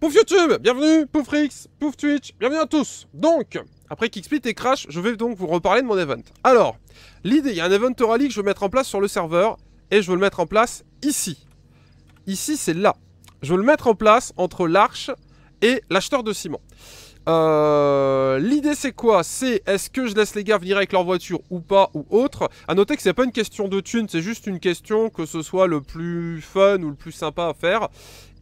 Pouf YouTube, bienvenue, pouf Rix, pouf Twitch, bienvenue à tous Donc, après Kicksplit et Crash, je vais donc vous reparler de mon event. Alors, l'idée, il y a un event rally que je veux mettre en place sur le serveur, et je veux le mettre en place ici. Ici, c'est là. Je veux le mettre en place entre l'arche et l'acheteur de ciment. Euh, l'idée c'est quoi? C'est est-ce que je laisse les gars venir avec leur voiture ou pas ou autre? A noter que c'est pas une question de thune, c'est juste une question que ce soit le plus fun ou le plus sympa à faire.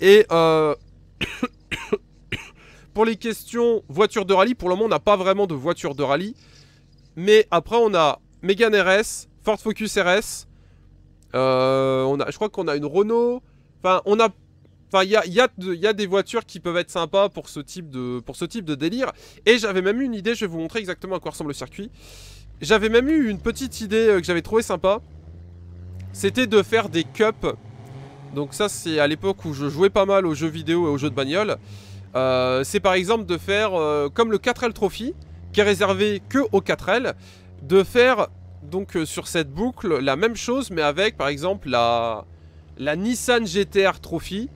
Et euh... pour les questions voiture de rallye, pour le moment on n'a pas vraiment de voiture de rallye. Mais après on a Megane RS, Ford Focus RS, euh, on a, je crois qu'on a une Renault. Enfin, on a Enfin, il y a, y a, des voitures qui peuvent être sympas pour ce type de, pour ce type de délire. Et j'avais même eu une idée, je vais vous montrer exactement à quoi ressemble le circuit. J'avais même eu une petite idée euh, que j'avais trouvé sympa. C'était de faire des cups. Donc ça, c'est à l'époque où je jouais pas mal aux jeux vidéo et aux jeux de bagnole. Euh, c'est par exemple de faire, euh, comme le 4L Trophy, qui est réservé que aux 4L, de faire donc sur cette boucle la même chose, mais avec par exemple la, la Nissan GTR Trophy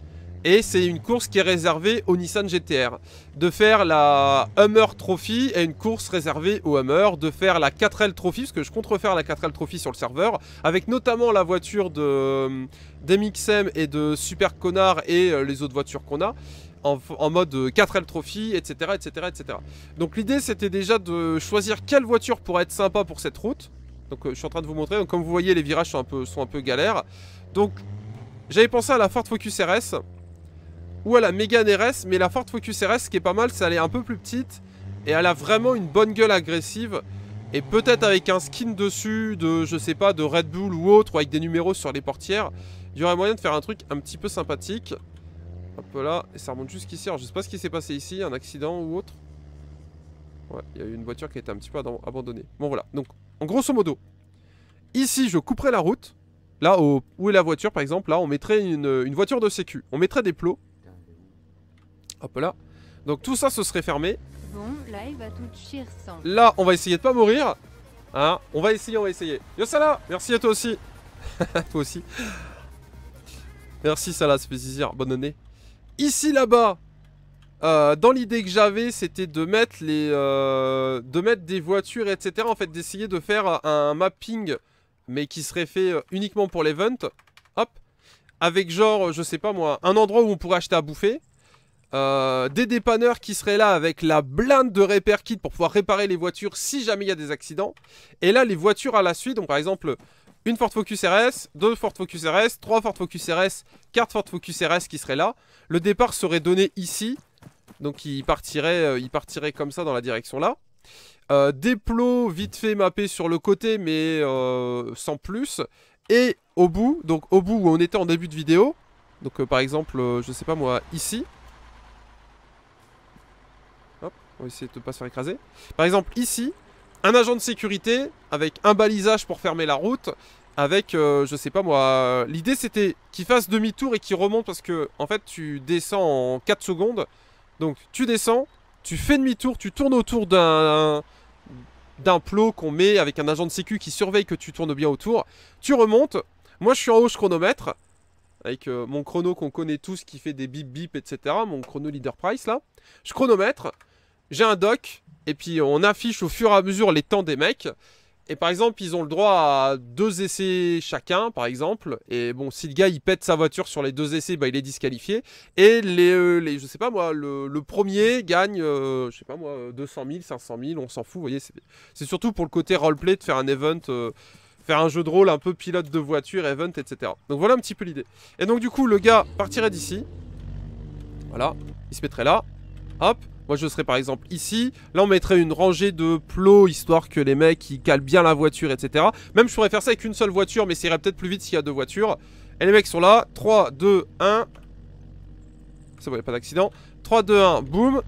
et c'est une course qui est réservée au Nissan GTR. De faire la Hummer Trophy et une course réservée au Hummer. De faire la 4L Trophy, parce que je compte refaire la 4L Trophy sur le serveur. Avec notamment la voiture de euh, d'MXM et de Super Connard et euh, les autres voitures qu'on a. En, mode 4L Trophy, etc. etc., etc. Donc l'idée c'était déjà de choisir quelle voiture pourrait être sympa pour cette route. Donc euh, je suis en train de vous montrer. Donc, comme vous voyez les virages sont un peu, sont un peu galères. Donc j'avais pensé à la Ford Focus RS ou à la Mégane RS, mais la Ford Focus RS, ce qui est pas mal, c'est qu'elle est un peu plus petite, et elle a vraiment une bonne gueule agressive, et peut-être avec un skin dessus de, je sais pas, de Red Bull ou autre, ou avec des numéros sur les portières, il y aurait moyen de faire un truc un petit peu sympathique. Hop là, et ça remonte jusqu'ici, alors je sais pas ce qui s'est passé ici, un accident ou autre. Ouais, il y a eu une voiture qui a été un petit peu abandonnée. Bon voilà, donc en grosso modo, ici je couperai la route, Là, où est la voiture, par exemple? Là, on mettrait une, une, voiture de sécu. On mettrait des plots. Hop là. Donc tout ça, ce serait fermé. Bon, là, il va tout chier sans. Là, on va essayer de pas mourir. Hein On va essayer, on va essayer. Yo, Salah Merci à toi aussi. toi aussi. Merci, Salah, ça fait plaisir. Bonne année. Ici, là-bas, euh, dans l'idée que j'avais, c'était de mettre les, euh, de mettre des voitures, etc. En fait, d'essayer de faire un mapping, mais qui serait fait euh, uniquement pour l'event. Hop. Avec genre, je sais pas moi, un endroit où on pourrait acheter à bouffer. Euh, des dépanneurs qui seraient là avec la blinde de repair kit pour pouvoir réparer les voitures si jamais il y a des accidents. Et là, les voitures à la suite, donc par exemple, une Ford Focus RS, deux Ford Focus RS, trois Ford Focus RS, quatre Ford Focus RS qui seraient là. Le départ serait donné ici, donc il partirait, euh, comme ça dans la direction là. Euh, des plots vite fait mappés sur le côté, mais sans plus. Et au bout, donc au bout où on était en début de vidéo, donc par exemple, je sais pas moi, ici, on va essayer de ne pas se faire écraser. Par exemple, ici, un agent de sécurité avec un balisage pour fermer la route. Avec, euh, je sais pas moi, l'idée c'était qu'il fasse demi-tour et qu'il remonte parce que, en fait, tu descends en 4 secondes. Donc, tu descends, tu fais demi-tour, tu tournes autour d'un d'un plot qu'on met avec un agent de sécu qui surveille que tu tournes bien autour. Tu remontes. Moi, je suis en haut, je chronomètre. Avec euh, mon chrono qu'on connaît tous qui fait des bip bip, etc. Mon chrono leader price là. Je chronomètre j'ai un doc, et puis on affiche au fur et à mesure les temps des mecs. Et par exemple, ils ont le droit à deux essais chacun, par exemple. Et bon, si le gars il pète sa voiture sur les deux essais, bah, il est disqualifié. Et les, euh, les je sais pas moi, le, premier gagne, euh, je sais pas moi, 200 000, 500 000, on s'en fout. Vous voyez, c'est surtout pour le côté roleplay de faire un event, euh, faire un jeu de rôle un peu pilote de voiture, event, etc. Donc voilà un petit peu l'idée. Et donc du coup, le gars partirait d'ici. Voilà, il se mettrait là. Hop, moi je serais par exemple ici, là on mettrait une rangée de plots histoire que les mecs ils calent bien la voiture etc. Même je pourrais faire ça avec une seule voiture mais ça irait peut-être plus vite s'il y a deux voitures. Et les mecs sont là, 3, 2, 1. C'est bon, il n'y a pas d'accident. 3, 2, 1, boum.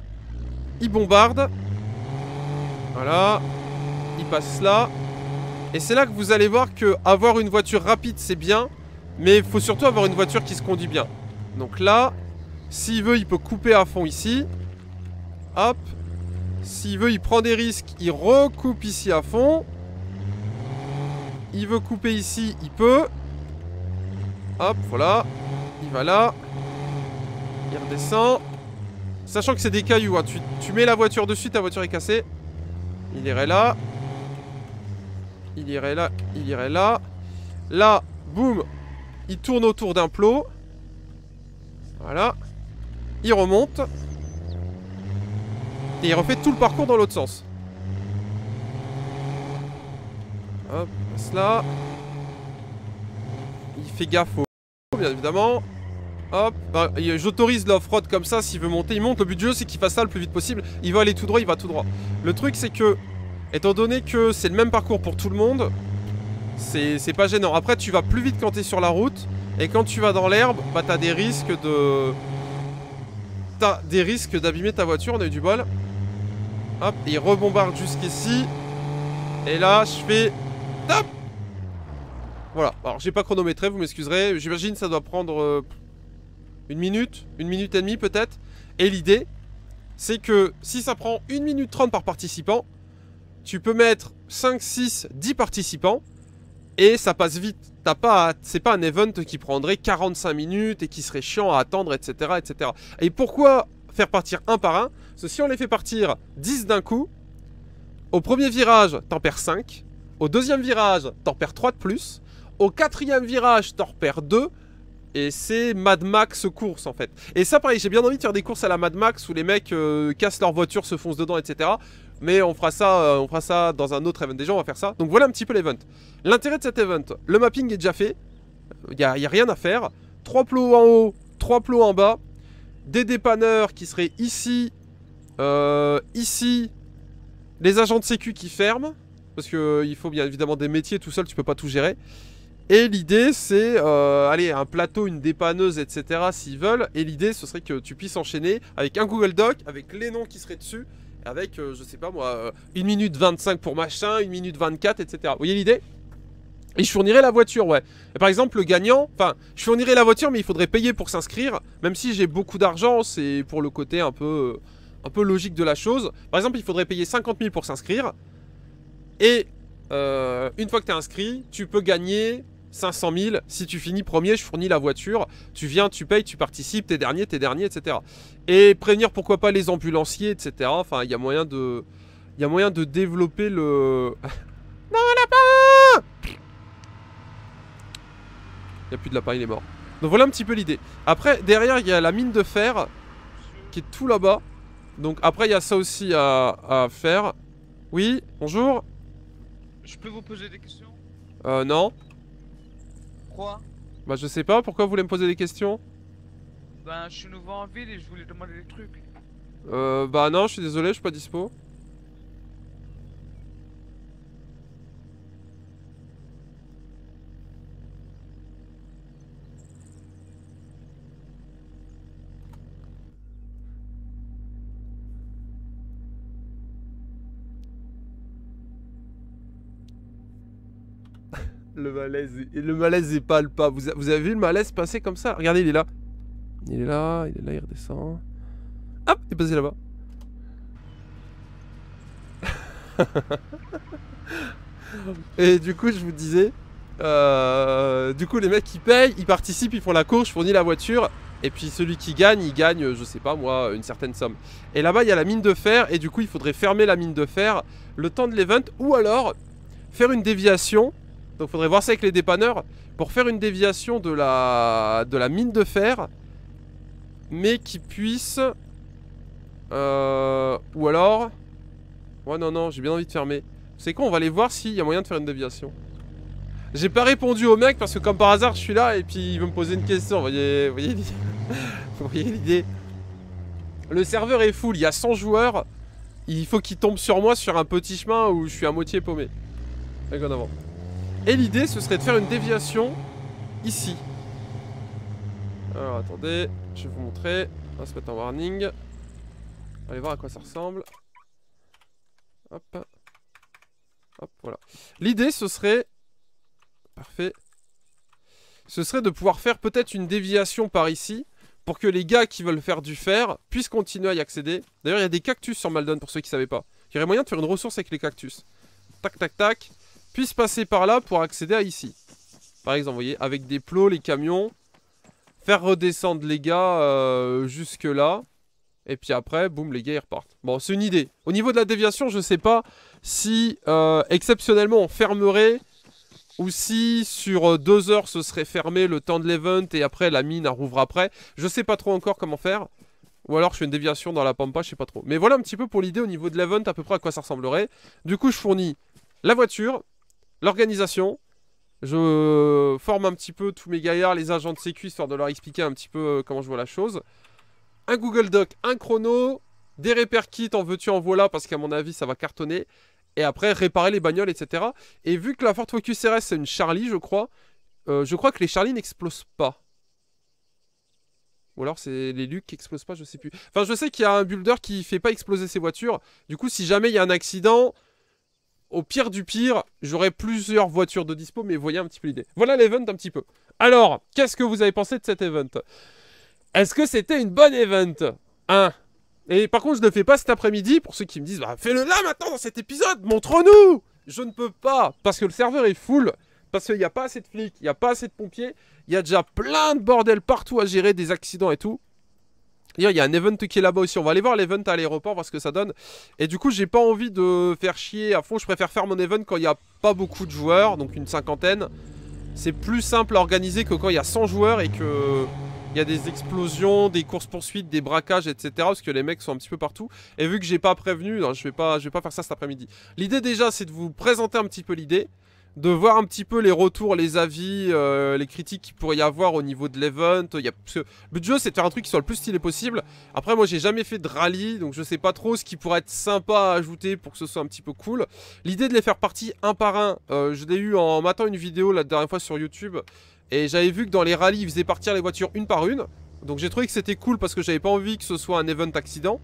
Ils bombardent. Voilà. Ils passent là. Et c'est là que vous allez voir que avoir une voiture rapide c'est bien. Mais il faut surtout avoir une voiture qui se conduit bien. Donc là, s'il veut, il peut couper à fond ici. Hop. S'il veut, il prend des risques. Il recoupe ici à fond. Il veut couper ici, il peut. Hop, voilà. Il va là. Il redescend. Sachant que c'est des cailloux, hein. tu, tu mets la voiture dessus, ta voiture est cassée. Il irait là. Il irait là, il irait là. Là, boum, il tourne autour d'un plot. Voilà. Il remonte. Et il refait tout le parcours dans l'autre sens. Hop, passe là. Il fait gaffe au... bien évidemment. Hop, bah, j'autorise l'off-road comme ça s'il veut monter. Il monte, le but du jeu c'est qu'il fasse ça le plus vite possible. Il va aller tout droit, il va tout droit. Le truc c'est que, étant donné que c'est le même parcours pour tout le monde, c'est pas gênant. Après tu vas plus vite quand t'es sur la route. Et quand tu vas dans l'herbe, bah t'as des risques de... T'as des risques d'abîmer ta voiture, on a eu du bol. Hop, il rebombarde jusqu'ici. Et là, je fais... Hop Voilà, alors j'ai pas chronométré, vous m'excuserez. J'imagine ça doit prendre... Euh, une minute, une minute et demie peut-être. Et l'idée, c'est que si ça prend une minute 30 par participant, tu peux mettre 5, 6, 10 participants et ça passe vite. T'as pas, c'est pas un event qui prendrait 45 minutes et qui serait chiant à attendre, etc., etc. Et pourquoi faire partir un par un Parce que si on les fait partir 10 d'un coup, au premier virage, t'en perds 5. Au deuxième virage, t'en perds 3 de plus. Au quatrième virage, t'en perds 2. Et c'est Mad Max course en fait. Et ça pareil, j'ai bien envie de faire des courses à la Mad Max où les mecs euh, cassent leur voiture, se foncent dedans, etc. Mais on fera ça, euh, on fera ça dans un autre event. Déjà on va faire ça. Donc voilà un petit peu l'event. L'intérêt de cet event, le mapping est déjà fait. Il n'y a, a, rien à faire. Trois plots en haut, trois plots en bas. Des dépanneurs qui seraient ici, euh, ici. Les agents de sécu qui ferment. Parce qu'il faut bien évidemment des métiers, tout seul tu peux pas tout gérer. Et l'idée, c'est, euh, allez, un plateau, une dépanneuse, etc. s'ils veulent. Et l'idée, ce serait que tu puisses enchaîner avec un Google Doc, avec les noms qui seraient dessus, avec, euh, je sais pas moi, 1 euh, minute 25 pour machin, 1 minute 24, etc. Vous voyez l'idée? Et je fournirai la voiture, ouais. Et par exemple, le gagnant, enfin, je fournirai la voiture, mais il faudrait payer pour s'inscrire. Même si j'ai beaucoup d'argent, c'est pour le côté un peu, un peu logique de la chose. Par exemple, il faudrait payer 50 000 pour s'inscrire. Et une fois que tu es inscrit, tu peux gagner 500 000. Si tu finis premier, je fournis la voiture. Tu viens, tu payes, tu participes, t'es dernier, t'es dernier, etc. Et prévenir pourquoi pas les ambulanciers, etc. Enfin, il y a moyen de... Il y a moyen de développer le... non, lapin Il n'y a plus de lapin, il est mort. Donc voilà un petit peu l'idée. Après, derrière, il y a la mine de fer qui est tout là-bas. Donc après, il y a ça aussi à, à faire. Oui, bonjour. Je peux vous poser des questions? Euh, non. Bah je sais pas, pourquoi vous voulez me poser des questions? Bah je suis nouveau en ville et je voulais demander des trucs. Euh bah non, je suis désolé, je suis pas dispo. Le malaise, est, le malaise palpable. Vous, vous avez vu le malaise passer comme ça? Regardez, il est là. Il est là, il est là, il redescend. Hop, il est passé là-bas. Et du coup, je vous disais, euh, du coup, les mecs qui payent, ils participent, ils font la course, je fournis la voiture. Et puis celui qui gagne, il gagne, je sais pas moi, une certaine somme. Et là-bas, il y a la mine de fer. Et du coup, il faudrait fermer la mine de fer le temps de l'event. Ou alors, faire une déviation donc faudrait voir ça avec les dépanneurs pour faire une déviation de la, de la mine de fer. Mais qui puisse... Euh, ou alors... Ouais non non, j'ai bien envie de fermer. C'est quoi On va aller voir s'il y a moyen de faire une déviation. J'ai pas répondu au mec parce que comme par hasard je suis là et puis il veut me poser une question. Vous voyez, voyez l'idée Le serveur est full, il y a 100 joueurs. Il faut qu'il tombe sur moi sur un petit chemin où je suis à moitié paumé. Avec en avant. Et l'idée, ce serait de faire une déviation ici. Alors, attendez, je vais vous montrer. On va se en warning. Aller voir à quoi ça ressemble. Hop. Hop, voilà. L'idée, ce serait... Parfait. Ce serait de pouvoir faire peut-être une déviation par ici pour que les gars qui veulent faire du fer puissent continuer à y accéder. D'ailleurs, il y a des cactus sur Maldon, pour ceux qui ne savaient pas. Il y aurait moyen de faire une ressource avec les cactus. Tac, tac, tac puisse passer par là pour accéder à ici. Par exemple, vous voyez, avec des plots, les camions. Faire redescendre les gars euh, jusque là. Et puis après, boum, les gars ils repartent. Bon, c'est une idée. Au niveau de la déviation, je sais pas si euh, exceptionnellement on fermerait ou si sur euh, deux heures ce serait fermé le temps de l'event et après la mine rouvre après. Je sais pas trop encore comment faire. Ou alors je fais une déviation dans la pampa, je sais pas trop. Mais voilà un petit peu pour l'idée au niveau de l'event à peu près à quoi ça ressemblerait. Du coup je fournis la voiture, l'organisation. Je forme un petit peu tous mes gaillards, les agents de sécu, histoire de leur expliquer un petit peu euh, comment je vois la chose. Un Google Doc, un chrono, des repair kits en veux-tu en voilà parce qu'à mon avis ça va cartonner. Et après réparer les bagnoles, etc. Et vu que la Ford Focus RS c'est une Charlie je crois, euh, je crois que les Charlie n'explosent pas. Ou alors c'est les Lucs qui explosent pas, je sais plus. Enfin je sais qu'il y a un builder qui fait pas exploser ses voitures. Du coup si jamais il y a un accident, au pire du pire, j'aurai plusieurs voitures de dispo, mais voyez un petit peu l'idée. Voilà l'event un petit peu. Alors, qu'est-ce que vous avez pensé de cet event? Est-ce que c'était une bonne event? Hein Et par contre, je ne fais pas cet après-midi, pour ceux qui me disent, bah, fais-le là maintenant dans cet épisode, montre-nous Je ne peux pas, parce que le serveur est full, parce qu'il n'y a pas assez de flics, il n'y a pas assez de pompiers, il y a déjà plein de bordel partout à gérer, des accidents et tout. Il y a un event qui est là-bas aussi. On va aller voir l'event à l'aéroport, voir ce que ça donne. Et du coup, j'ai pas envie de faire chier à fond. Je préfère faire mon event quand il n'y a pas beaucoup de joueurs, donc une cinquantaine. C'est plus simple à organiser que quand il y a 100 joueurs et que il y a des explosions, des courses-poursuites, des braquages, etc. Parce que les mecs sont un petit peu partout. Et vu que j'ai pas prévenu, je vais je vais pas faire ça cet après-midi. L'idée déjà, c'est de vous présenter un petit peu l'idée de voir un petit peu les retours, les avis, euh, les critiques qu'il pourrait y avoir au niveau de l'event. Le but du jeu, c'est de faire un truc qui soit le plus stylé possible. Après, moi, j'ai jamais fait de rallye, donc je sais pas trop ce qui pourrait être sympa à ajouter pour que ce soit un petit peu cool. L'idée de les faire partie un par un, euh, je l'ai eu en matant une vidéo la dernière fois sur YouTube. Et j'avais vu que dans les rallyes, ils faisaient partir les voitures une par une. Donc j'ai trouvé que c'était cool parce que j'avais pas envie que ce soit un event accident.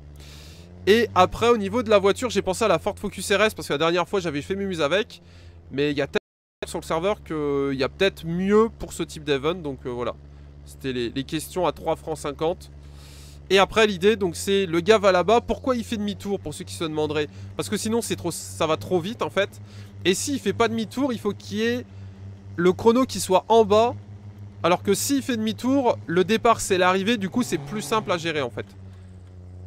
Et après, au niveau de la voiture, j'ai pensé à la Ford Focus RS parce que la dernière fois, j'avais fait mumuse avec. Mais il y a sur le serveur qu'il y a peut-être mieux pour ce type d'event. Donc euh, voilà. C'était les, questions à 3 francs 50. Et après l'idée, donc c'est le gars va là-bas. Pourquoi il fait demi-tour pour ceux qui se demanderaient? Parce que sinon c'est trop, ça va trop vite en fait. Et s'il fait pas demi-tour, il faut qu'il y ait le chrono qui soit en bas. Alors que s'il fait demi-tour, le départ c'est l'arrivée. Du coup c'est plus simple à gérer en fait.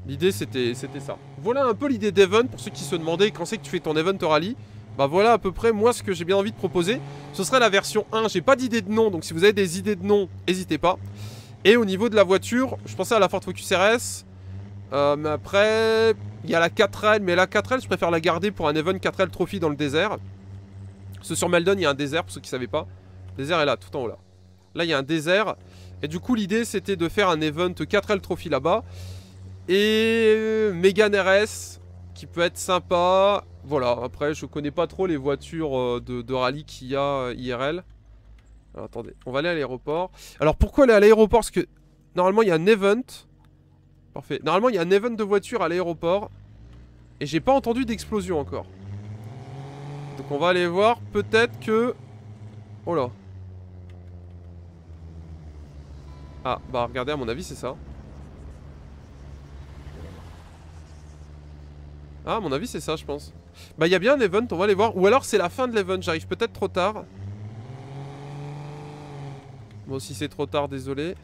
L'idée c'était ça. Voilà un peu l'idée d'event pour ceux qui se demandaient quand c'est que tu fais ton event rallye. Bah voilà à peu près moi ce que j'ai bien envie de proposer. Ce serait la version 1. J'ai pas d'idée de nom, donc si vous avez des idées de nom, n'hésitez pas. Et au niveau de la voiture, je pensais à la Ford Focus RS. Euh, mais après, il y a la 4L. Mais la 4L, je préfère la garder pour un event 4L Trophy dans le désert. Parce que sur Meldon, il y a un désert, pour ceux qui ne savaient pas. Le désert est là, tout en haut là. Là, il y a un désert. Et du coup, l'idée, c'était de faire un event 4L Trophy là-bas. Et euh, Megan RS, qui peut être sympa. Voilà, après je connais pas trop les voitures euh, de, rallye qu'il y a euh, IRL. Alors, attendez, on va aller à l'aéroport. Alors pourquoi aller à l'aéroport? Parce que normalement il y a un event. Parfait. Normalement il y a un event de voiture à l'aéroport. Et j'ai pas entendu d'explosion encore. Donc on va aller voir. Peut-être que... Oh là. Ah, bah regardez, à mon avis c'est ça. Ah, à mon avis c'est ça je pense. Bah il y a bien un event, on va aller voir. Ou alors c'est la fin de l'event, j'arrive peut-être trop tard. Bon si c'est trop tard, désolé.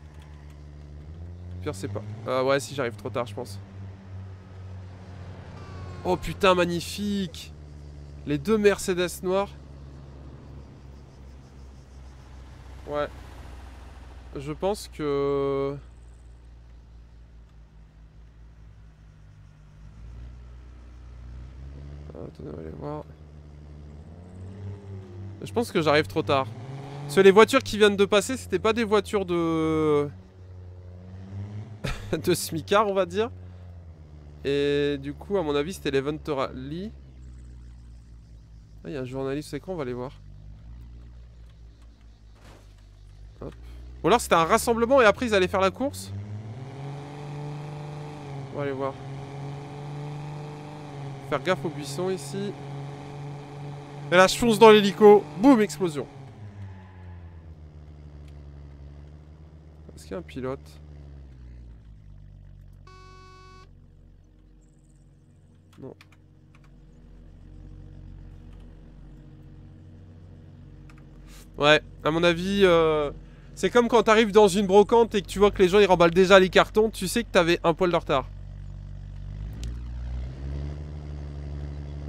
Pire c'est pas. Ah ouais si j'arrive trop tard je pense. Oh putain magnifique Les deux Mercedes noirs. Ouais. Je pense que... attendez, on va aller voir. Je pense que j'arrive trop tard. Parce que les voitures qui viennent de passer, c'était pas des voitures de... de smicard, on va dire. Et du coup, à mon avis, c'était l'event rally. Ah, il y a un journaliste écran, on va aller voir. Ou alors c'était un rassemblement et après ils allaient faire la course. On va aller voir. Faire gaffe aux buissons ici. Et là, je fonce dans l'hélico. Boum, explosion. Est-ce qu'il y a un pilote? Non. Ouais, à mon avis, euh, c'est comme quand t'arrives dans une brocante et que tu vois que les gens ils remballent déjà les cartons, tu sais que t'avais un poil de retard.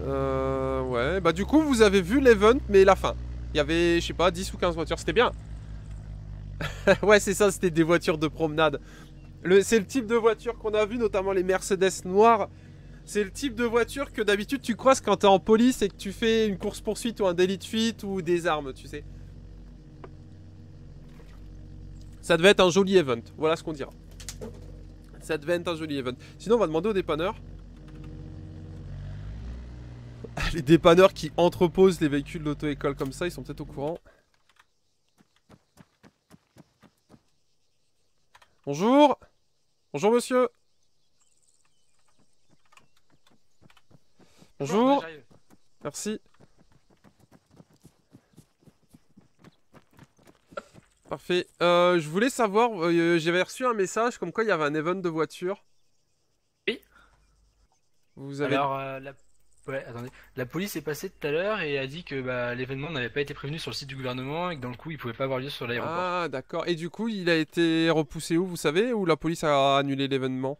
Euh, bah du coup, vous avez vu l'event, mais la fin. Il y avait, je sais pas, 10 ou 15 voitures, c'était bien. ouais, c'est ça, c'était des voitures de promenade. C'est le type de voiture qu'on a vu, notamment les Mercedes noires. C'est le type de voiture que d'habitude tu croises quand t'es en police et que tu fais une course-poursuite ou un délit de fuite ou des armes, tu sais. Ça devait être un joli event, voilà ce qu'on dira. Ça devait être un joli event. Sinon, on va demander aux dépanneurs. Les dépanneurs qui entreposent les véhicules d'auto-école comme ça, ils sont peut-être au courant. Bonjour Bonjour monsieur Bonjour. Merci. Parfait. Euh, je voulais savoir, euh, j'avais reçu un message comme quoi il y avait un event de voiture. Oui. Vous avez... Alors, euh, la... Ouais, attendez. La police est passée tout à l'heure et a dit que bah, l'événement n'avait pas été prévenu sur le site du gouvernement et que dans le coup, il pouvait pas avoir lieu sur l'aéroport. Ah d'accord. Et du coup, il a été repoussé où, vous savez Ou la police a annulé l'événement?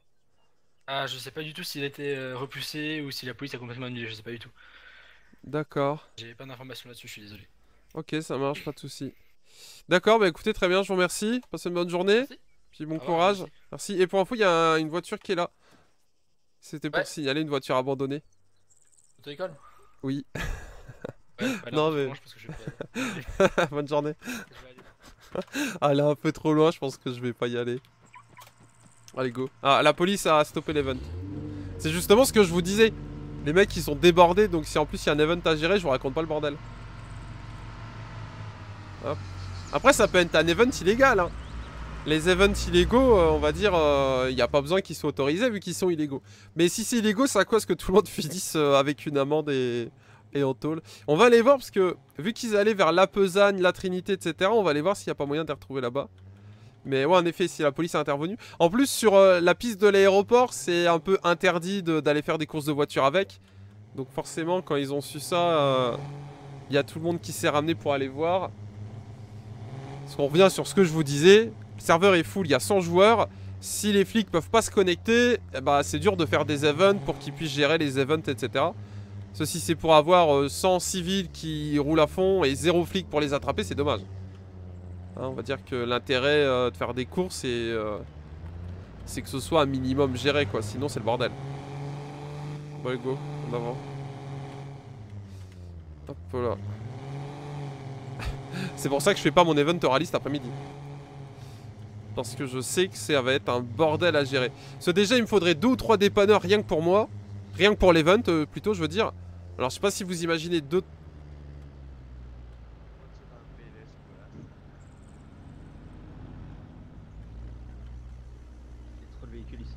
Ah, je sais pas du tout s'il a été euh, repoussé ou si la police a complètement annulé, je sais pas du tout. D'accord. J'ai pas d'informations là-dessus, je suis désolé. Ok, ça marche, pas de souci. D'accord, bah écoutez, très bien, je vous remercie. Passez une bonne journée. Merci. Puis bon courage. merci. Merci. Et pour info, il y a un- une voiture qui est là. C'était pour Ouais. signaler une voiture abandonnée. Auto-école? Oui. Ouais, bah, Non, non, mais- mais... je pense que je vais pas y aller. bonne journée. Aller. Ah, elle est un peu trop loin, je pense que je vais pas y aller. Allez, go. Ah, la police a stoppé l'event. C'est justement ce que je vous disais. Les mecs, ils sont débordés, donc si en plus il y a un event à gérer, je vous raconte pas le bordel. Hop. Après, ça peut être un event illégal. Hein. Les events illégaux, euh, on va dire, il n'y a pas besoin qu'ils soient autorisés vu qu'ils sont illégaux. Mais si c'est illégaux, c'est à cause que tout le monde finisse euh, avec une amende et, en tôle? On va aller voir parce que vu qu'ils allaient vers La Pesagne, La Trinité, etc., on va aller voir s'il n'y a pas moyen de les retrouver là-bas. Mais ouais, en effet, si la police est intervenue. En plus, sur euh, la piste de l'aéroport, c'est un peu interdit d'aller faire des courses de voiture avec. Donc forcément, quand ils ont su ça, euh, il y a tout le monde qui s'est ramené pour aller voir. Parce qu'on revient sur ce que je vous disais. Le serveur est full, il y a 100 joueurs. Si les flics peuvent pas se connecter, bah, c'est dur de faire des events pour qu'ils puissent gérer les events, etc. Ceci c'est pour avoir euh, 100 civils qui roulent à fond et 0 flics pour les attraper, c'est dommage. Hein, on va dire que l'intérêt euh, de faire des courses, c'est euh, c'est que ce soit un minimum géré, quoi. Sinon, c'est le bordel. Bon, go, en avant. Hop là. c'est pour ça que je fais pas mon event rallye après-midi. Parce que je sais que ça va être un bordel à gérer. Parce que déjà, il me faudrait deux ou trois dépanneurs rien que pour moi. Rien que pour l'event, euh, plutôt, je veux dire. Alors, je sais pas si vous imaginez deux Il y a trop de véhicules ici.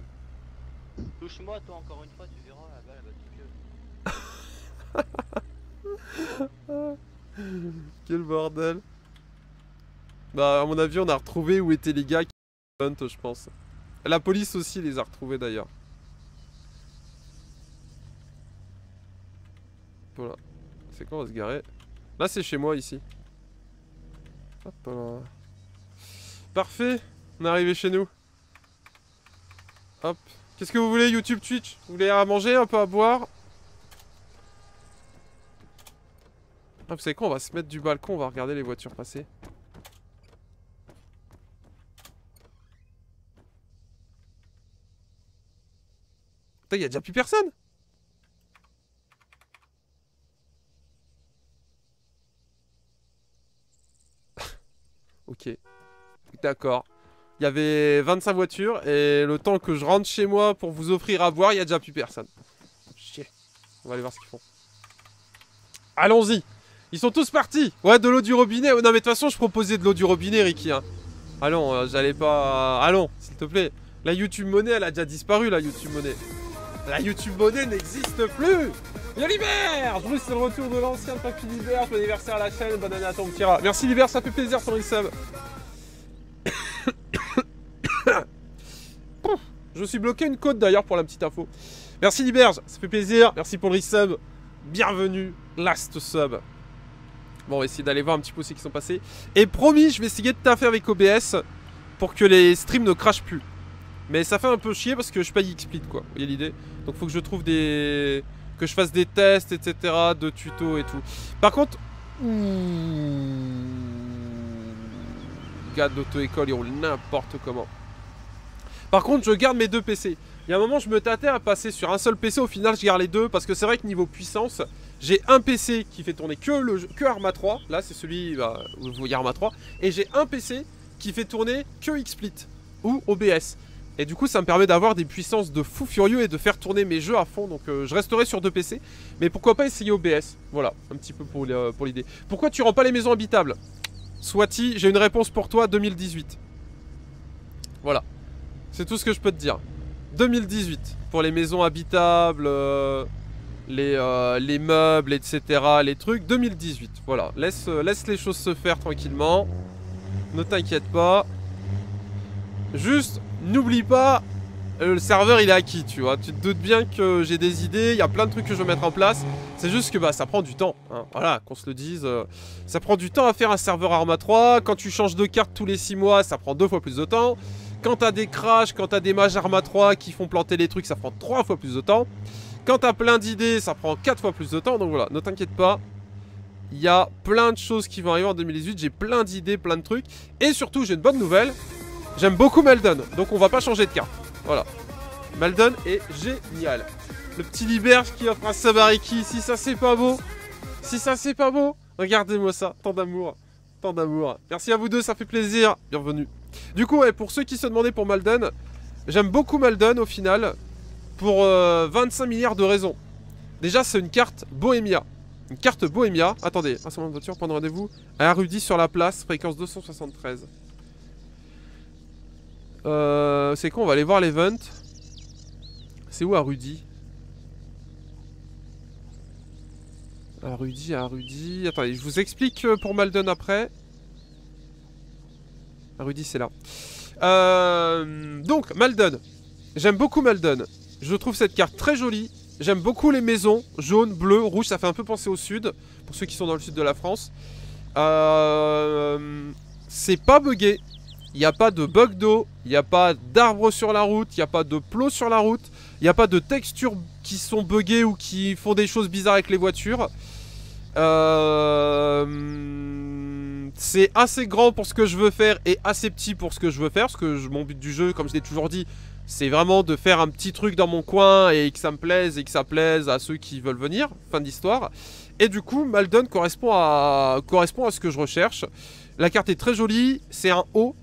Touche-moi, toi, encore une fois, tu verras la balle, va te. Quel bordel. Bah, à mon avis, on a retrouvé où étaient les gars qui hunt, je pense. La police aussi les a retrouvés d'ailleurs. Voilà. C'est quoi, on va se garer? Là, c'est chez moi ici. Hop là. Parfait. On est arrivé chez nous. Hop. Qu'est-ce que vous voulez, YouTube, Twitch? Vous voulez à manger, un peu à boire? Ah, vous savez quoi On va se mettre du balcon, on va regarder les voitures passer. Putain, y a déjà plus personne Ok. D'accord. Il y avait 25 voitures et le temps que je rentre chez moi pour vous offrir à boire, il y a déjà plus personne. Chier. On va aller voir ce qu'ils font. Allons-y. Ils sont tous partis. Ouais, de l'eau du robinet. Non, mais de toute façon, je proposais de l'eau du robinet, Ricky. hein. Allons, euh, j'allais pas. Allons, s'il te plaît. La YouTube monnaie, elle a déjà disparu, la YouTube monnaie. La YouTube monnaie n'existe plus. Yo Libère Je c'est le retour de l'ancien Papy Libère. Bon anniversaire à la chaîne. Bonne année à ton petit rat. Merci Libère, ça fait plaisir ton resub. Je suis bloqué une côte d'ailleurs pour la petite info. Merci Liberge, ça fait plaisir. Merci pour le resub. Bienvenue, last sub. Bon, on va essayer d'aller voir un petit peu ce qui sont passés. Et promis, je vais essayer de taffer avec OBS pour que les streams ne crachent plus. Mais ça fait un peu chier parce que je paye XSplit quoi. Vous voyez l'idée? Donc faut que je trouve des que je fasse des tests, etc., de tutos et tout. Par contre, gars d'auto-école, il roule n'importe comment. Par contre, je garde mes deux PC. Il y a un moment, je me tâtais à passer sur un seul PC. Au final, je garde les deux parce que c'est vrai que niveau puissance, j'ai un PC qui fait tourner que, le, que Arma 3. Là, c'est celui bah, où vous voyez Arma 3. Et j'ai un PC qui fait tourner que XSplit ou OBS. Et du coup, ça me permet d'avoir des puissances de fou furieux et de faire tourner mes jeux à fond. Donc, euh, je resterai sur deux PC. Mais pourquoi pas essayer OBS Voilà, un petit peu pour, le- pour l'idée. Pourquoi tu rends pas les maisons habitables? Swati, j'ai une réponse pour toi 2018. Voilà. C'est tout ce que je peux te dire. 2018 pour les maisons habitables, euh, les, euh, les meubles, etc. Les trucs. 2018. Voilà. Euh, laisse les choses se faire tranquillement. Ne t'inquiète pas. Juste, n'oublie pas, euh, le serveur il est acquis, tu vois. Tu te doutes bien que j'ai des idées, il y a plein de trucs que je veux mettre en place. C'est juste que bah ça prend du temps. hein. Voilà, qu'on se le dise. euh, ça prend du temps à faire un serveur Arma 3. Quand tu changes de carte tous les 6 mois, ça prend deux fois plus de temps. Quand t'as des crashs, quand t'as des mages Arma 3 qui font planter les trucs, ça prend trois fois plus de temps. Quand t'as plein d'idées, ça prend quatre fois plus de temps. Donc voilà, ne t'inquiète pas. Il y a plein de choses qui vont arriver en 2018. J'ai plein d'idées, plein de trucs. Et surtout, j'ai une bonne nouvelle. J'aime beaucoup Meldon. Donc on va pas changer de carte. Voilà. Meldon est génial. Le petit Liberge qui offre un Sabariki. Si ça c'est pas beau. Si ça c'est pas beau. Regardez-moi ça. Tant d'amour. Tant d'amour. Merci à vous deux, ça fait plaisir. Bienvenue. Du coup, pour ceux qui se demandaient pour Malden, j'aime beaucoup Malden au final. Pour euh, 25 milliards de raisons. Déjà, c'est une carte Bohémia. Une carte Bohémia. Attendez, rassemblement de voiture, prendre rendez-vous à Rudy sur la place, fréquence 273. Euh, c'est quoi On va aller voir l'event. C'est où à Rudy À Rudy. Attendez, je vous explique euh, pour Malden après. À c'est là. Euh, donc, Malden. J'aime beaucoup Malden. Je trouve cette carte très jolie. J'aime beaucoup les maisons, jaune, bleu, rouge, ça fait un peu penser au sud, pour ceux qui sont dans le sud de la France. C'est pas buggé, il n'y a pas de bug d'eau, il n'y a pas d'arbres sur la route, il n'y a pas de plots sur la route, il n'y a pas de textures qui sont buggées ou qui font des choses bizarres avec les voitures. Euh, c'est assez grand pour ce que je veux faire et assez petit pour ce que je veux faire, parce que mon but du jeu, comme je l'ai toujours dit, c'est vraiment de faire un petit truc dans mon coin et que ça me plaise et que ça plaise à ceux qui veulent venir. Fin d'histoire. Et du coup, à, correspond à ce que je recherche. La carte est très jolie, c'est un haut.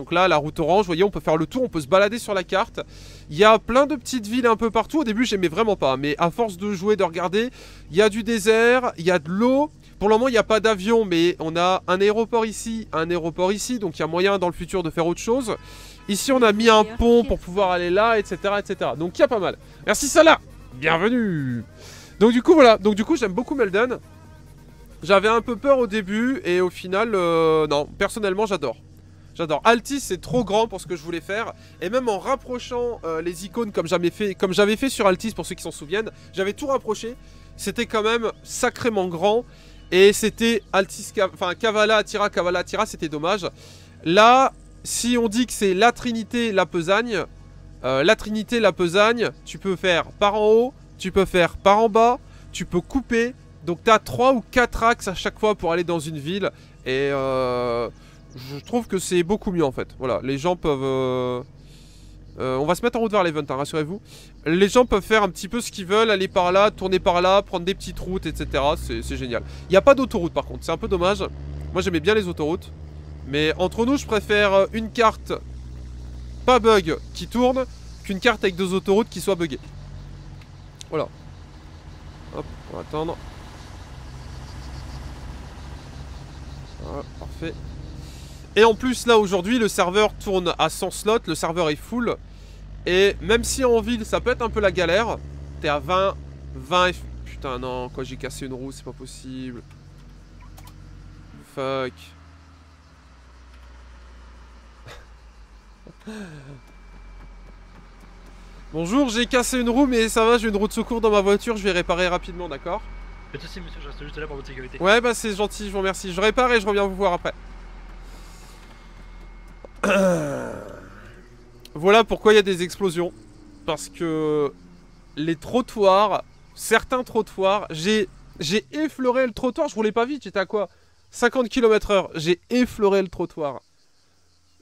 Donc là, la route orange, vous voyez, on peut faire le tour, on peut se balader sur la carte. Il y a plein de petites villes un peu partout. Au début, j'aimais vraiment pas, mais à force de jouer, de regarder, il y a du désert, il y a de l'eau. Pour le moment, il n'y a pas d'avion, mais on a un aéroport ici, un aéroport ici, donc il y a moyen dans le futur de faire autre chose. Ici, on a mis un pont pour pouvoir aller là, etc., etc. Donc il y a pas mal. Merci Salah, bienvenue. Donc du coup voilà, donc du coup j'aime beaucoup Melden. J'avais un peu peur au début et au final, euh, non, personnellement j'adore. J'adore. Altis c'est trop grand pour ce que je voulais faire et même en rapprochant euh, les icônes comme j'avais fait, sur Altis pour ceux qui s'en souviennent, j'avais tout rapproché. C'était quand même sacrément grand et c'était Altis, enfin Kavala, Attira, Kavala, Attira, c'était dommage. Là, si on dit que c'est la Trinité, la Pesagne, euh, la Trinité, la Pesagne, tu peux faire par en haut, tu peux faire par en bas, tu peux couper. Donc tu as 3 ou 4 axes à chaque fois pour aller dans une ville. Et euh, je trouve que c'est beaucoup mieux en fait. Voilà, les gens peuvent... euh, euh, on va se mettre en route vers l'event, hein, rassurez-vous. Les gens peuvent faire un petit peu ce qu'ils veulent, aller par là, tourner par là, prendre des petites routes, etc. C'est génial. Il n'y a pas d'autoroute par contre, c'est un peu dommage. Moi j'aimais bien les autoroutes. Mais entre nous, je préfère euh, une carte pas bug qui tourne qu'une carte avec deux autoroutes qui soit buggée. Voilà. Hop, on va attendre. Voilà, parfait. Et en plus, là aujourd'hui, le serveur tourne à 100 slots, le serveur est full. Et même si en ville, ça peut être un peu la galère, t'es à 20, 20 F... Putain, non, quoi, j'ai cassé une roue, c'est pas possible. Fuck. Bonjour, j'ai cassé une roue, mais ça va, j'ai une roue de secours dans ma voiture, je vais réparer rapidement, d'accord? Pas de soucis, monsieur, je reste juste là pour votre sécurité. Ouais, bah c'est gentil, je vous remercie. Je répare et je reviens vous voir après. Voilà pourquoi il y a des explosions. Parce que les trottoirs certains trottoirs, j'ai effleuré le trottoir, je roulais pas vite, j'étais à quoi? 50 km heure, j'ai effleuré le trottoir.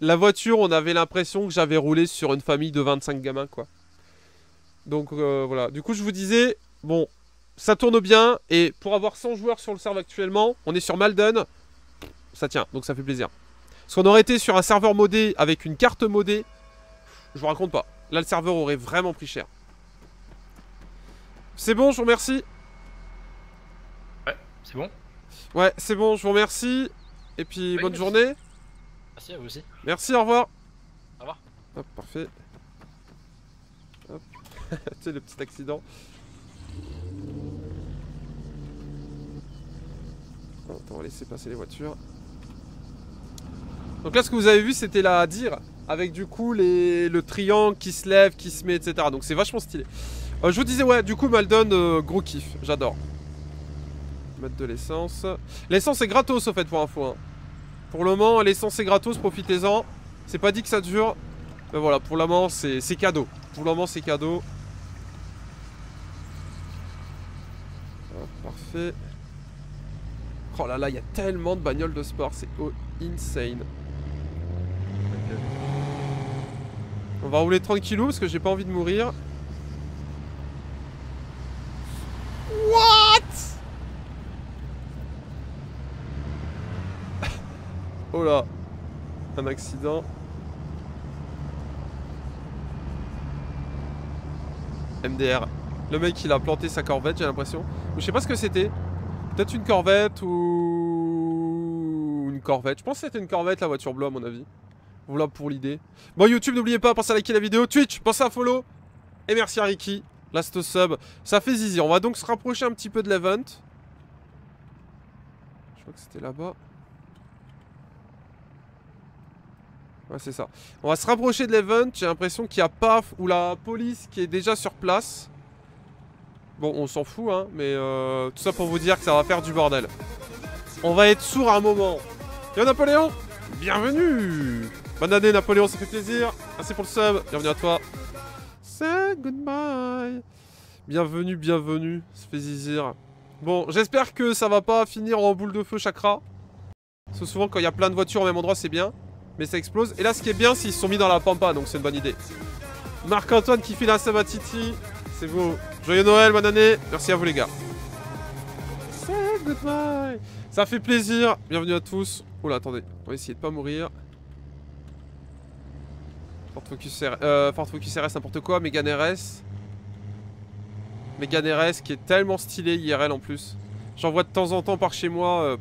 La voiture, on avait l'impression que j'avais roulé sur une famille de 25 gamins, quoi. Donc euh, voilà, du coup je vous disais, bon, ça tourne bien, et pour avoir 100 joueurs sur le serveur actuellement, on est sur Malden, ça tient, donc ça fait plaisir. Parce qu'on aurait été sur un serveur modé avec une carte modée, je vous raconte pas. Là, le serveur aurait vraiment pris cher. C'est bon, je vous remercie. C'est bon Ouais, c'est bon, je vous remercie. Et puis, Oui, bonne merci. journée. Merci à vous aussi. Merci, au revoir. Au revoir. Hop, parfait. Hop. tu sais, le petit accident. Attends, on va laisser passer les voitures. Donc là, ce que vous avez vu, c'était la dire avec du coup le triangle qui se lève, qui se met, etc. Donc c'est vachement stylé. Euh, je vous disais, ouais, du coup, Maldon, euh, gros kiff, j'adore. Mettre de l'essence. L'essence est gratos, au fait, pour info. hein. Pour le moment, l'essence est gratos, profitez-en. C'est pas dit que ça dure. Mais voilà, pour le moment, c'est cadeau. Pour le moment, c'est cadeau. Parfait. Oh là là, il y a tellement de bagnoles de sport, c'est insane. On va rouler tranquillou parce que j'ai pas envie de mourir. What? Oh là Un accident. MDR. Le mec il a planté sa corvette j'ai l'impression. Je sais pas ce que c'était. Peut-être une corvette ou une corvette. Je pense que c'était une corvette la voiture bleue à mon avis. Voilà pour l'idée. Bon YouTube n'oubliez pas, pensez à liker la vidéo. Twitch, pensez à follow. Et merci à Ricky. Last sub. Ça fait zizi. On va donc se rapprocher un petit peu de l'event. Je crois que c'était là-bas. Ouais, c'est ça. On va se rapprocher de l'event. J'ai l'impression qu'il y a PAF ou la police qui est déjà sur place. Bon, on s'en fout, hein. Mais euh, tout ça pour vous dire que ça va faire du bordel. On va être sourd à un moment. Yo Napoléon Bienvenue Bonne année Napoléon, ça fait plaisir. Merci pour le sub. Bienvenue à toi. Say goodbye. Bienvenue, bienvenue. Ça fait zizir. Bon, j'espère que ça va pas finir en boule de feu chakra. Parce que souvent quand il y a plein de voitures au même endroit c'est bien. Mais ça explose. Et là ce qui est bien c'est qu'ils sont mis dans la pampa donc c'est une bonne idée. Marc-Antoine qui file à Titi. C'est beau. Joyeux Noël, bonne année. Merci à vous les gars. Say goodbye. Ça fait plaisir. Bienvenue à tous. Oula, attendez. On va essayer de pas mourir. Ford Focus, R... euh, RS, n'importe quoi. Mégane RS. Mégane RS qui est tellement stylée IRL en plus. J'en vois de temps en temps par chez moi. euh,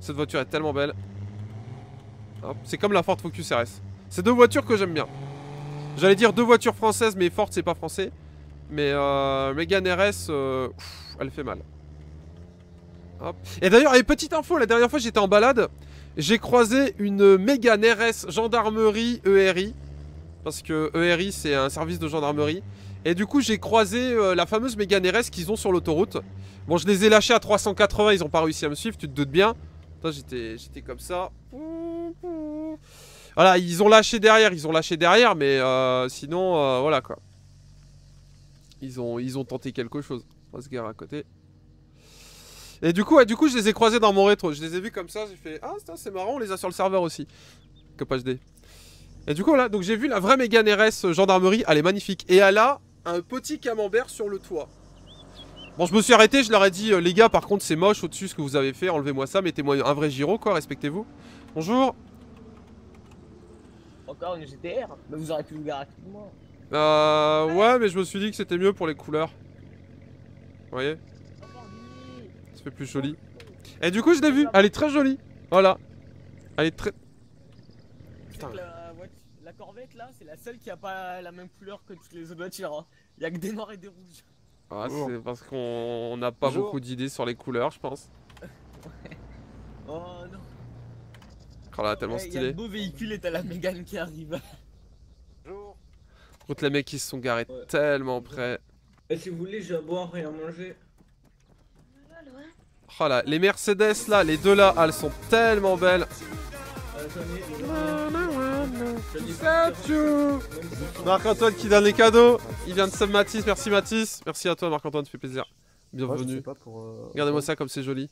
cette voiture est tellement belle. C'est comme la Ford Focus RS. C'est deux voitures que j'aime bien. J'allais dire deux voitures françaises, mais Ford c'est pas français. Mais euh, RS, euh, elle fait mal. Et d'ailleurs, et petite info, la dernière fois j'étais en balade, j'ai croisé une Mégane RS gendarmerie ERI. Parce que ERI c'est un service de gendarmerie. Et du coup j'ai croisé euh, la fameuse Mégane RS qu'ils ont sur l'autoroute. Bon je les ai lâchés à 380, ils ont pas réussi à me suivre, tu te doutes bien. J'étais comme ça. Voilà, ils ont lâché derrière, ils ont lâché derrière, mais euh, sinon, euh, voilà quoi. Ils ont, ils ont tenté quelque chose. On va se garer à côté. Et du coup, du coup, je les ai croisés dans mon rétro. Je les ai vus comme ça, j'ai fait Ah, c'est marrant, on les a sur le serveur aussi. Cop HD. Et du coup, voilà, donc j'ai vu la vraie Mégane RS gendarmerie, elle est magnifique. Et elle a un petit camembert sur le toit. Bon, je me suis arrêté, je leur ai dit, euh, les gars, par contre, c'est moche au-dessus ce que vous avez fait, enlevez-moi ça, mettez-moi un vrai gyro, quoi, respectez-vous. Bonjour. Encore une GTR Mais vous aurez pu vous garer à tout le monde. Euh, ouais, mais je me suis dit que c'était mieux pour les couleurs. Vous voyez? Ça fait plus joli. Et du coup, je l'ai vue, elle est très jolie. Voilà. Elle est très. Putain. Corvette là, c'est la seule qui a pas la même couleur que toutes les autres voitures. Hein. Y a que des noirs et des rouges. Ah, c'est parce qu'on n'a pas Bonjour. beaucoup d'idées sur les couleurs, je pense. Oh non. Oh là, tellement Ouais, y a stylé. le beau véhicule et t'as la Mégane qui arrive. Contre les mecs qui se sont garés tellement près. Et si vous voulez, j'ai à boire et à manger. Oh là, les Mercedes là, les deux là, elles sont tellement belles. Euh, Marc-Antoine qui donne les cadeaux. Il vient de sub Matisse. Merci Matisse. Merci à toi Marc-Antoine, ça fait plaisir. Bienvenue. euh, Regardez-moi ça comme c'est joli.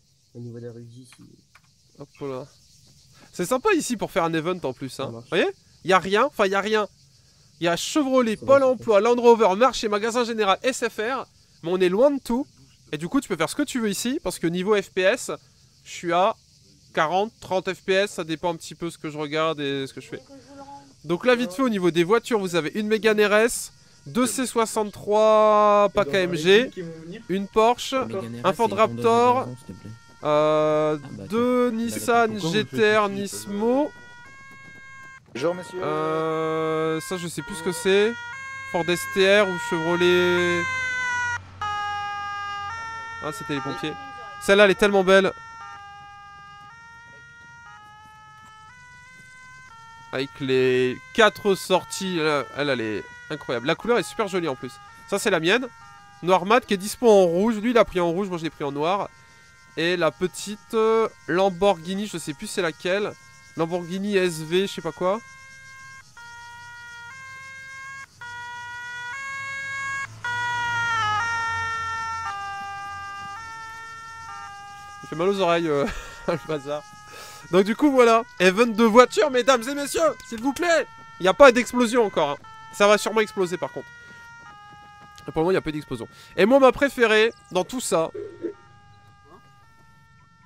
C'est sympa ici pour faire un event en plus. Hein. Vous voyez? Il y a rien. Enfin, il y a rien. Il y a Chevrolet, Ça Pôle emploi, Land Rover, marché, magasin général, SFR. Mais on est loin de tout. Et du coup, tu peux faire ce que tu veux ici. Parce que niveau FPS, je suis à 40, 30 FPS. Ça dépend un petit peu ce que je regarde et ce que je fais. Donc là, vite fait, au niveau des voitures, vous avez une Mégane RS, deux C63 pack AMG, Qui vont venir. une Porsche, un Ford Raptor, euh, bah, deux Nissan GTR Nismo. Bonjour monsieur. Euh, ça, je sais plus ce que c'est. Ford STR ou Chevrolet. Ah, c'était les pompiers. Celle-là, elle est tellement belle. Avec les quatre sorties, elle, elle, est incroyable. La couleur est super jolie en plus. Ça, c'est la mienne. Noir mat qui est dispo en rouge. Lui, il a pris en rouge, moi je l'ai pris en noir. Et la petite euh, Lamborghini, je sais plus c'est laquelle. Lamborghini SV, je sais pas quoi. Fait mal aux oreilles, euh, le bazar. Donc du coup, voilà. Event de voiture, mesdames et messieurs, s'il vous plaît. Il n'y a pas d'explosion encore. hein. Ça va sûrement exploser par contre. Et pour le moment, il n'y a pas d'explosion. Et moi, ma préférée dans tout ça,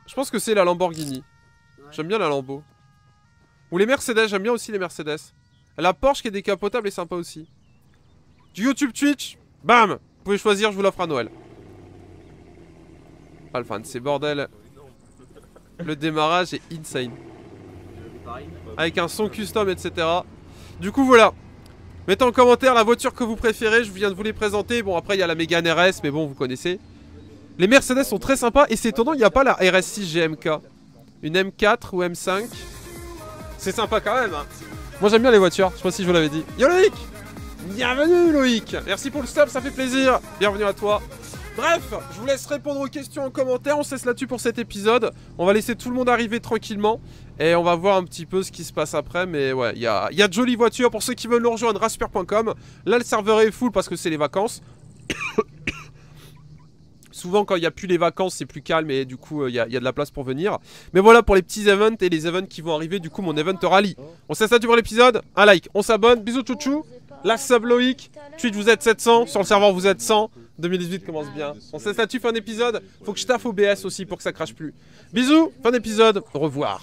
je pense que c'est la Lamborghini. J'aime bien la Lambo. Ou les Mercedes, j'aime bien aussi les Mercedes. La Porsche qui est décapotable est sympa aussi. Du YouTube Twitch, bam Vous pouvez choisir, je vous l'offre à Noël. Le fan, c'est bordel. Le démarrage est insane. Avec un son custom, etc. Du coup, voilà. Mettez en commentaire la voiture que vous préférez, je viens de vous les présenter. Bon, après, il y a la Mégane RS, mais bon, vous connaissez. Les Mercedes sont très sympas et c'est étonnant, il n'y a pas la RS6 GMK. Une M4 ou M5. C'est sympa quand même. hein. Moi j'aime bien les voitures, je sais pas si je vous l'avais dit. Yo Loïc Bienvenue Loïc Merci pour le stop, ça fait plaisir. Bienvenue à toi. Bref, je vous laisse répondre aux questions en commentaire. On se laisse là-dessus pour cet épisode. On va laisser tout le monde arriver tranquillement. Et on va voir un petit peu ce qui se passe après. Mais ouais, il y a, de jolies voitures. Pour ceux qui veulent nous rejoindre, rasper.com. Là, le serveur est full parce que c'est les vacances. Souvent, quand il n'y a plus les vacances, c'est plus calme et du coup, euh, il y, a- il y a de la place pour venir. Mais voilà pour les petits events et les events qui vont arriver. Du coup, mon event rallye. On se laisse là-dessus pour l'épisode. Un like, on s'abonne. Bisous, chouchou. La sub Loïc. Twitch, vous êtes 700. Sur le serveur, vous êtes 100. 2018 commence bien. On se laisse là-dessus, fin d'épisode. Faut que je taffe OBS aussi pour que ça crache plus. Bisous, fin d'épisode. Au revoir.